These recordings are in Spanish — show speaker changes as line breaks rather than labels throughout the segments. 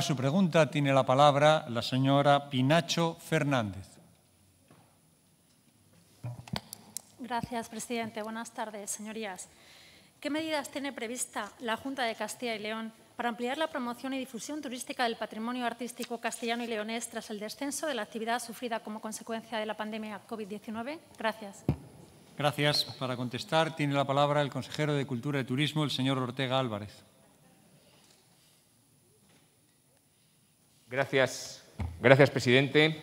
su pregunta tiene la palabra la señora Pinacho Fernández.
Gracias, presidente. Buenas tardes, señorías. ¿Qué medidas tiene prevista la Junta de Castilla y León para ampliar la promoción y difusión turística del patrimonio artístico castellano y leonés tras el descenso de la actividad sufrida como consecuencia de la pandemia COVID-19? Gracias.
Gracias. Para contestar, tiene la palabra el consejero de Cultura y Turismo, el señor Ortega Álvarez.
Gracias, gracias presidente.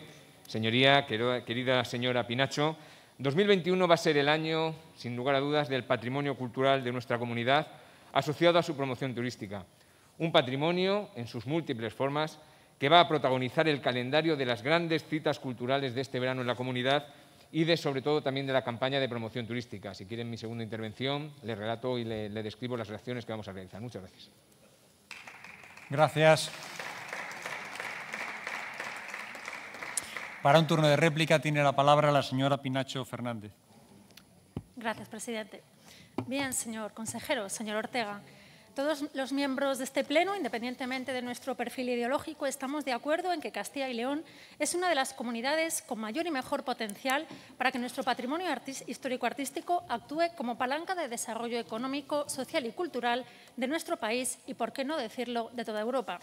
Señoría, querida señora Pinacho, 2021 va a ser el año, sin lugar a dudas, del patrimonio cultural de nuestra comunidad asociado a su promoción turística. Un patrimonio, en sus múltiples formas, que va a protagonizar el calendario de las grandes citas culturales de este verano en la comunidad y de, sobre todo, también de la campaña de promoción turística. Si quieren mi segunda intervención, le relato y le describo las reacciones que vamos a realizar. Muchas gracias.
Gracias. Para un turno de réplica tiene la palabra la señora Pinacho Fernández.
Gracias, presidente. Bien, señor consejero, señor Ortega. Todos los miembros de este Pleno, independientemente de nuestro perfil ideológico, estamos de acuerdo en que Castilla y León es una de las comunidades con mayor y mejor potencial para que nuestro patrimonio histórico-artístico actúe como palanca de desarrollo económico, social y cultural de nuestro país y, por qué no decirlo, de toda Europa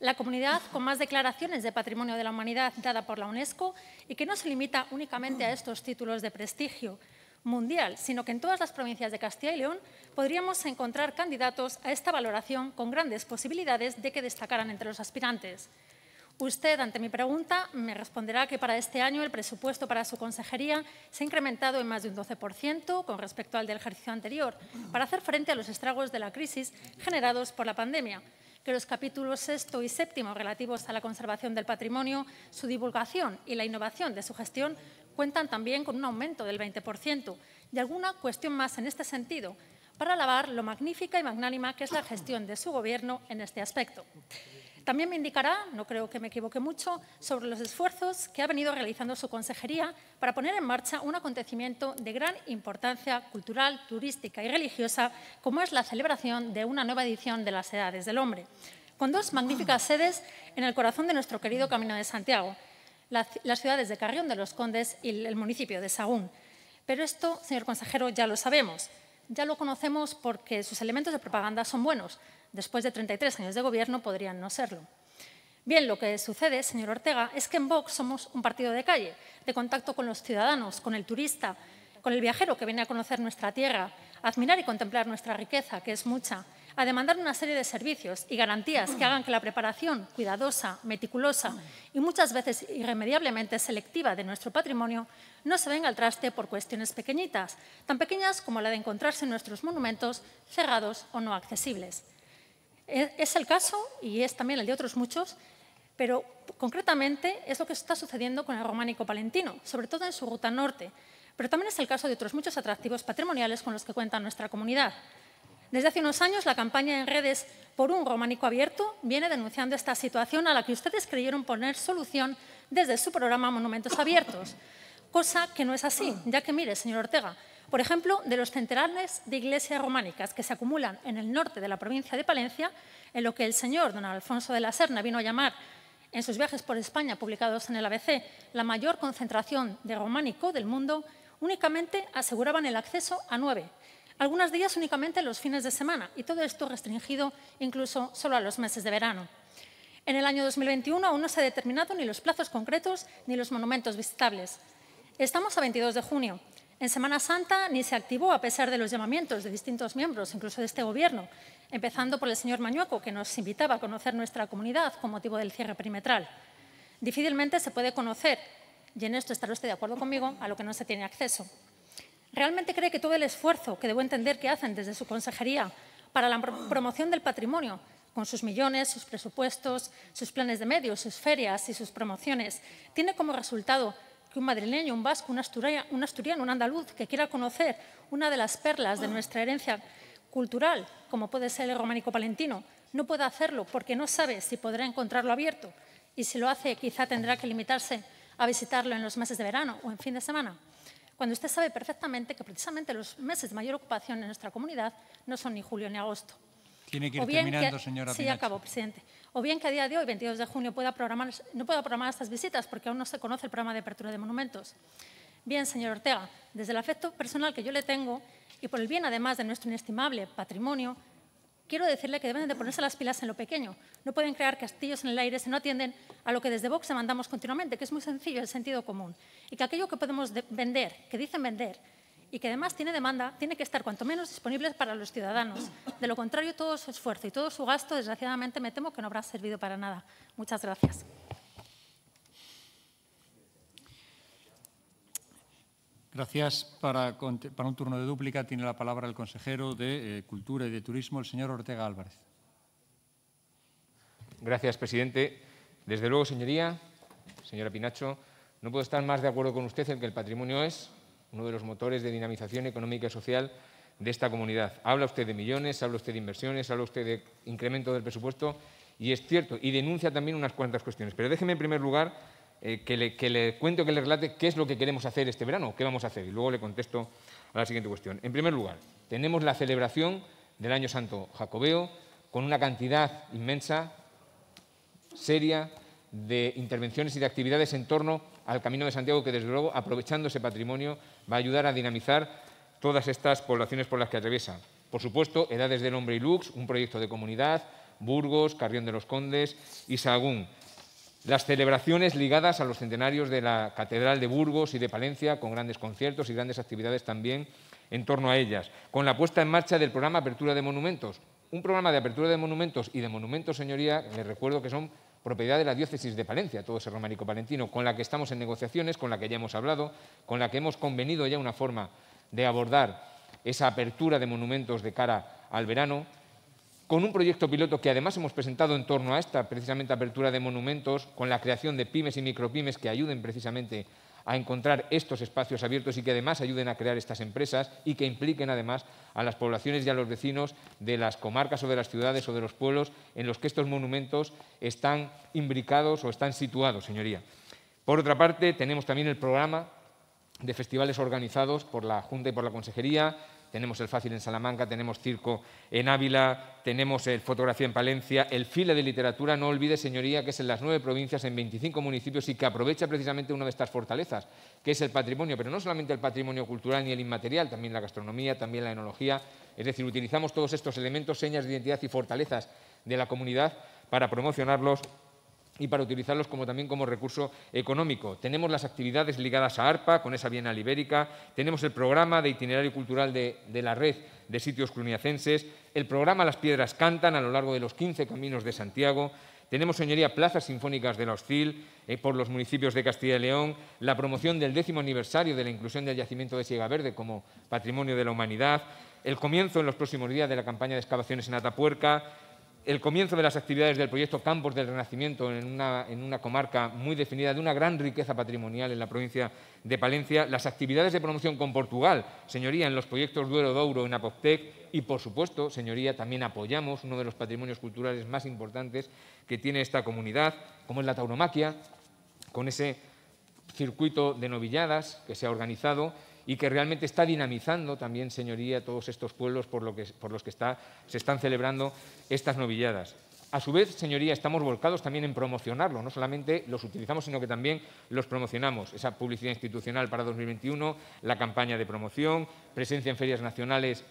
la comunidad con más declaraciones de Patrimonio de la Humanidad dada por la UNESCO y que no se limita únicamente a estos títulos de prestigio mundial, sino que en todas las provincias de Castilla y León podríamos encontrar candidatos a esta valoración con grandes posibilidades de que destacaran entre los aspirantes. Usted, ante mi pregunta, me responderá que para este año el presupuesto para su consejería se ha incrementado en más de un 12% con respecto al del ejercicio anterior, para hacer frente a los estragos de la crisis generados por la pandemia, que los capítulos sexto y séptimo relativos a la conservación del patrimonio, su divulgación y la innovación de su gestión cuentan también con un aumento del 20% y alguna cuestión más en este sentido para alabar lo magnífica y magnánima que es la gestión de su Gobierno en este aspecto. También me indicará, no creo que me equivoque mucho, sobre los esfuerzos que ha venido realizando su consejería para poner en marcha un acontecimiento de gran importancia cultural, turística y religiosa, como es la celebración de una nueva edición de las Edades del Hombre, con dos magníficas sedes en el corazón de nuestro querido Camino de Santiago, las ciudades de Carrión de los Condes y el municipio de Sagún. Pero esto, señor consejero, ya lo sabemos. Ya lo conocemos porque sus elementos de propaganda son buenos, después de 33 años de gobierno, podrían no serlo. Bien, lo que sucede, señor Ortega, es que en Vox somos un partido de calle, de contacto con los ciudadanos, con el turista, con el viajero que viene a conocer nuestra tierra, a admirar y contemplar nuestra riqueza, que es mucha, a demandar una serie de servicios y garantías que hagan que la preparación cuidadosa, meticulosa y muchas veces irremediablemente selectiva de nuestro patrimonio no se venga al traste por cuestiones pequeñitas, tan pequeñas como la de encontrarse nuestros monumentos cerrados o no accesibles. Es el caso, y es también el de otros muchos, pero concretamente es lo que está sucediendo con el románico palentino, sobre todo en su ruta norte, pero también es el caso de otros muchos atractivos patrimoniales con los que cuenta nuestra comunidad. Desde hace unos años, la campaña en redes por un románico abierto viene denunciando esta situación a la que ustedes creyeron poner solución desde su programa Monumentos Abiertos, cosa que no es así, ya que, mire, señor Ortega, por ejemplo, de los centenares de iglesias románicas que se acumulan en el norte de la provincia de Palencia, en lo que el señor don Alfonso de la Serna vino a llamar en sus viajes por España publicados en el ABC la mayor concentración de románico del mundo, únicamente aseguraban el acceso a nueve, algunas de únicamente los fines de semana, y todo esto restringido incluso solo a los meses de verano. En el año 2021 aún no se han determinado ni los plazos concretos ni los monumentos visitables. Estamos a 22 de junio en Semana Santa ni se activó a pesar de los llamamientos de distintos miembros, incluso de este Gobierno, empezando por el señor Mañueco, que nos invitaba a conocer nuestra comunidad con motivo del cierre perimetral. Difícilmente se puede conocer, y en esto estará usted de acuerdo conmigo, a lo que no se tiene acceso. ¿Realmente cree que todo el esfuerzo que debo entender que hacen desde su consejería para la promoción del patrimonio, con sus millones, sus presupuestos, sus planes de medios, sus ferias y sus promociones, tiene como resultado que un madrileño, un vasco, un asturiano, un andaluz que quiera conocer una de las perlas de nuestra herencia cultural, como puede ser el románico palentino, no pueda hacerlo porque no sabe si podrá encontrarlo abierto y si lo hace quizá tendrá que limitarse a visitarlo en los meses de verano o en fin de semana, cuando usted sabe perfectamente que precisamente los meses de mayor ocupación en nuestra comunidad no son ni julio ni agosto.
Tiene que ir terminando,
que,
señora
Sí, acabo, presidente. O bien que a día de hoy, 22 de junio, pueda programar, no pueda programar estas visitas porque aún no se conoce el programa de apertura de monumentos. Bien, señor Ortega, desde el afecto personal que yo le tengo y por el bien, además, de nuestro inestimable patrimonio, quiero decirle que deben de ponerse las pilas en lo pequeño. No pueden crear castillos en el aire si no atienden a lo que desde Vox demandamos continuamente, que es muy sencillo, el sentido común. Y que aquello que podemos de- vender, que dicen vender, y que además tiene demanda, tiene que estar cuanto menos disponible para los ciudadanos. De lo contrario, todo su esfuerzo y todo su gasto, desgraciadamente, me temo que no habrá servido para nada. Muchas gracias.
Gracias. Para un turno de dúplica tiene la palabra el consejero de eh, Cultura y de Turismo, el señor Ortega Álvarez.
Gracias, presidente. Desde luego, señoría, señora Pinacho, no puedo estar más de acuerdo con usted en que el patrimonio es uno de los motores de dinamización económica y social de esta comunidad. Habla usted de millones, habla usted de inversiones, habla usted de incremento del presupuesto y es cierto, y denuncia también unas cuantas cuestiones. Pero déjeme en primer lugar eh, que, le, que le cuente o que le relate qué es lo que queremos hacer este verano, qué vamos a hacer, y luego le contesto a la siguiente cuestión. En primer lugar, tenemos la celebración del Año Santo Jacobeo con una cantidad inmensa seria de intervenciones y de actividades en torno al Camino de Santiago que, desde luego, aprovechando ese patrimonio, va a ayudar a dinamizar todas estas poblaciones por las que atraviesa. Por supuesto, Edades del Hombre y Lux, un proyecto de comunidad, Burgos, Carrión de los Condes y Sahagún. Las celebraciones ligadas a los centenarios de la Catedral de Burgos y de Palencia, con grandes conciertos y grandes actividades también en torno a ellas. Con la puesta en marcha del programa Apertura de Monumentos. Un programa de apertura de monumentos y de monumentos, señoría, les recuerdo que son propiedad de la diócesis de Palencia, todo ese románico palentino, con la que estamos en negociaciones, con la que ya hemos hablado, con la que hemos convenido ya una forma de abordar esa apertura de monumentos de cara al verano, con un proyecto piloto que además hemos presentado en torno a esta precisamente apertura de monumentos, con la creación de pymes y micropymes que ayuden precisamente a encontrar estos espacios abiertos y que además ayuden a crear estas empresas y que impliquen además a las poblaciones y a los vecinos de las comarcas o de las ciudades o de los pueblos en los que estos monumentos están imbricados o están situados, señoría. Por otra parte, tenemos también el programa de festivales organizados por la Junta y por la Consejería. Tenemos el Fácil en Salamanca, tenemos Circo en Ávila, tenemos el Fotografía en Palencia, el Fila de Literatura, no olvide, señoría, que es en las nueve provincias, en 25 municipios y que aprovecha precisamente una de estas fortalezas, que es el patrimonio, pero no solamente el patrimonio cultural ni el inmaterial, también la gastronomía, también la enología. Es decir, utilizamos todos estos elementos, señas de identidad y fortalezas de la comunidad para promocionarlos y para utilizarlos como, también como recurso económico. Tenemos las actividades ligadas a ARPA, con esa Bienal Ibérica, tenemos el programa de itinerario cultural de, la red de sitios cluniacenses, el programa Las Piedras Cantan a lo largo de los 15 caminos de Santiago, tenemos, señoría, plazas sinfónicas de la Hostil eh, por los municipios de Castilla y León, la promoción del décimo aniversario de la inclusión del yacimiento de Siega Verde como patrimonio de la humanidad, el comienzo en los próximos días de la campaña de excavaciones en Atapuerca, el comienzo de las actividades del proyecto Campos del Renacimiento en una, comarca muy definida, de una gran riqueza patrimonial en la provincia de Palencia, las actividades de promoción con Portugal, señoría, en los proyectos Duero Douro, en Apoctec, y por supuesto, señoría, también apoyamos uno de los patrimonios culturales más importantes que tiene esta comunidad, como es la tauromaquia, con ese circuito de novilladas que se ha organizado y que realmente está dinamizando también, señoría, todos estos pueblos por, lo que, por los que se están celebrando estas novilladas. A su vez, señoría, estamos volcados también en promocionarlo. No solamente los utilizamos, sino que también los promocionamos. Esa publicidad institucional para 2021, la campaña de promoción, presencia en ferias nacionales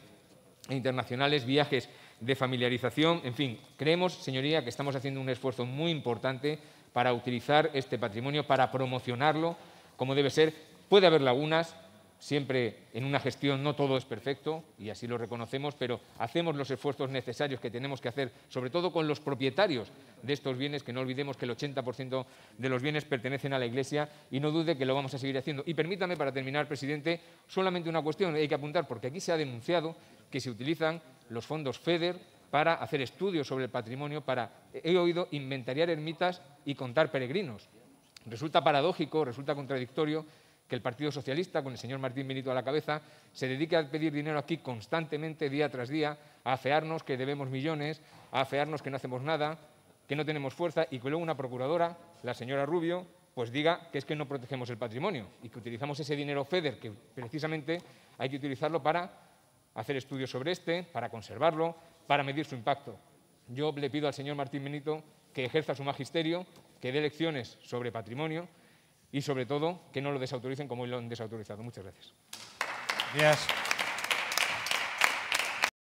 e internacionales, viajes de familiarización. En fin, creemos, señoría, que estamos haciendo un esfuerzo muy importante para utilizar este patrimonio, para promocionarlo como debe ser. Puede haber lagunas, siempre en una gestión no todo es perfecto y así lo reconocemos, pero hacemos los esfuerzos necesarios que tenemos que hacer, sobre todo con los propietarios de estos bienes, que no olvidemos que el 80% de los bienes pertenecen a la Iglesia y no dude que lo vamos a seguir haciendo. Y permítame, para terminar, presidente, solamente una cuestión hay que apuntar, porque aquí se ha denunciado que se utilizan los fondos FEDER para hacer estudios sobre el patrimonio, para, he oído, inventariar ermitas y contar peregrinos. Resulta paradójico, resulta contradictorio que el Partido Socialista, con el señor Martín Benito a la cabeza, se dedique a pedir dinero aquí constantemente, día tras día, a afearnos que debemos millones, a afearnos que no hacemos nada, que no tenemos fuerza y que luego una procuradora, la señora Rubio, pues diga que es que no protegemos el patrimonio y que utilizamos ese dinero FEDER, que precisamente hay que utilizarlo para hacer estudios sobre este, para conservarlo, para medir su impacto. Yo le pido al señor Martín Benito que ejerza su magisterio, que dé lecciones sobre patrimonio y, sobre todo, que no lo desautoricen como lo han desautorizado. Muchas gracias.
Gracias.